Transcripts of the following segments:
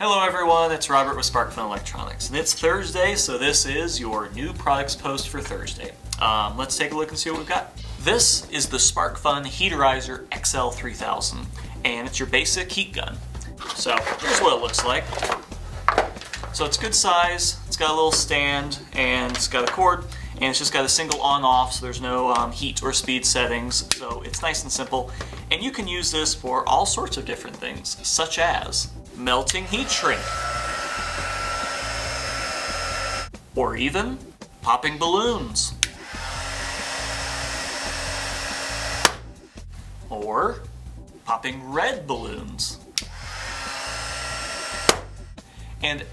Hello everyone, it's Robert with SparkFun Electronics, and it's Thursday, so this is your new products post for Thursday. Um, let's take a look and see what we've got. This is the SparkFun Heaterizer XL3000, and it's your basic heat gun. So here's what it looks like. So it's good size, it's got a little stand, and it's got a cord, and it's just got a single on-off, so there's no um, heat or speed settings, so it's nice and simple. And you can use this for all sorts of different things, such as melting heat shrink, or even popping balloons, or popping red balloons. And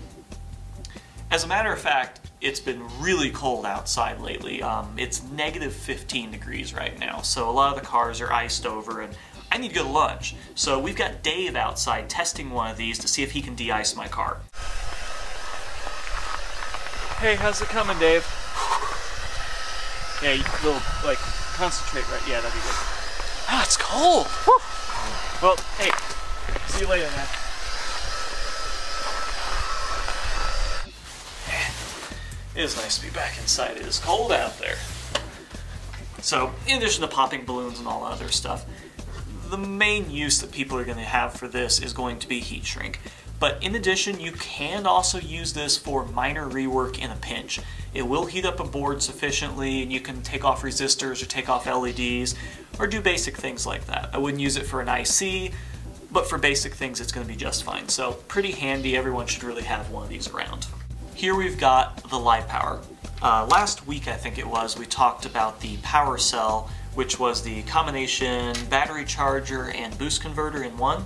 as a matter of fact, it's been really cold outside lately. Um, it's negative 15 degrees right now, so a lot of the cars are iced over and I need to go to lunch. So we've got Dave outside testing one of these to see if he can de-ice my car. Hey, how's it coming, Dave? Yeah, you little, like, concentrate right, yeah, that'd be good. Ah, it's cold! Well, hey, see you later, man. It is nice to be back inside. It is cold out there. So, in addition to popping balloons and all that other stuff, the main use that people are going to have for this is going to be heat shrink. But in addition, you can also use this for minor rework in a pinch. It will heat up a board sufficiently and you can take off resistors or take off LEDs or do basic things like that. I wouldn't use it for an IC, but for basic things it's going to be just fine. So pretty handy, everyone should really have one of these around. Here we've got the LiPower. Uh, last week, I think it was, we talked about the PowerCell, which was the combination battery charger and boost converter in one.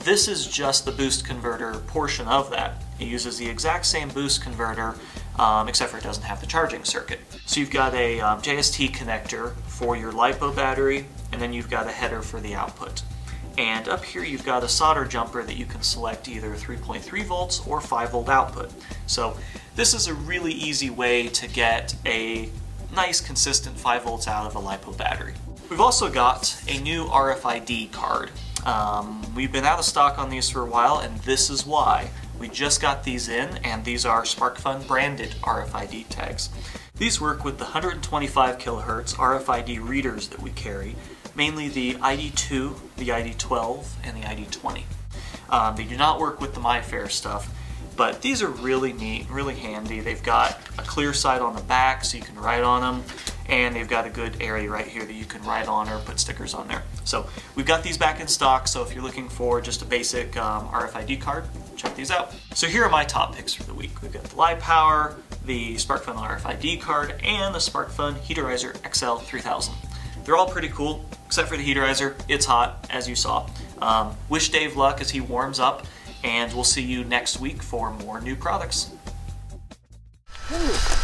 This is just the boost converter portion of that. It uses the exact same boost converter, um, except for it doesn't have the charging circuit. So you've got a um, JST connector for your LiPo battery, and then you've got a header for the output. And up here you've got a solder jumper that you can select either 3.3 volts or 5 volt output. So this is a really easy way to get a nice consistent 5 volts out of a LiPo battery. We've also got a new RFID card. Um, we've been out of stock on these for a while and this is why. We just got these in and these are SparkFun branded RFID tags. These work with the 125 kilohertz RFID readers that we carry mainly the ID2, the ID12, and the ID20. Um, they do not work with the MIFARE stuff, but these are really neat, really handy. They've got a clear side on the back so you can write on them, and they've got a good area right here that you can write on or put stickers on there. So we've got these back in stock, so if you're looking for just a basic um, RFID card, check these out. So here are my top picks for the week. We've got the LiPower, the SparkFun RFID card, and the SparkFun Heaterizer XL3000. They're all pretty cool, except for the heaterizer. It's hot, as you saw. Um, wish Dave luck as he warms up, and we'll see you next week for more new products. Ooh.